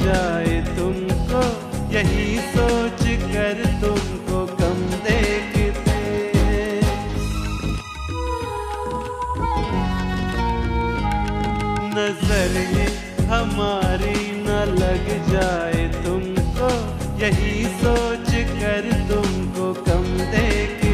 जाए तुमको, यही सोच कर तुमको कम देखते। नज़र ये हमारी न लग जाए तुमको, यही सोच कर तुमको कम देख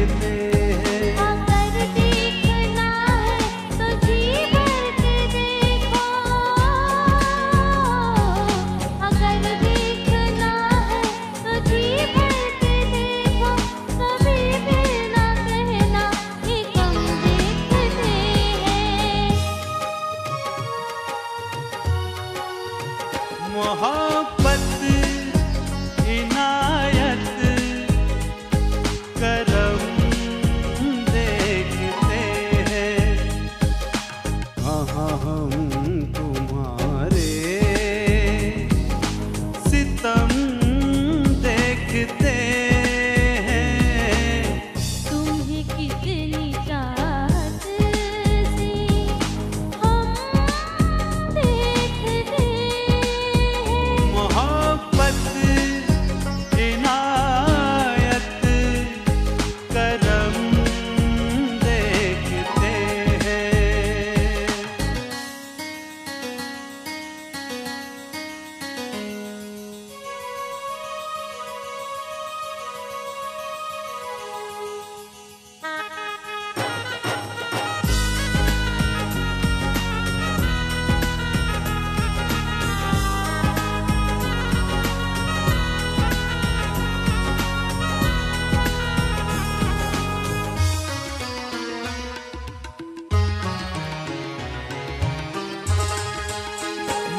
मोहब्बत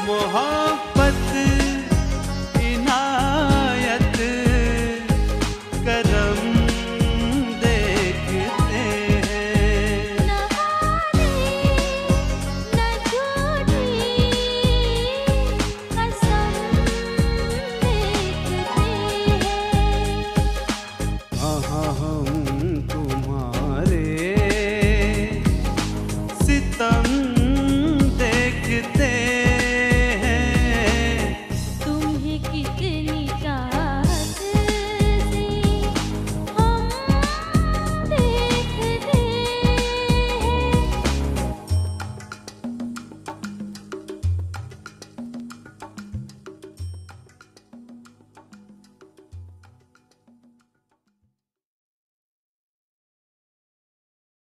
Omaha.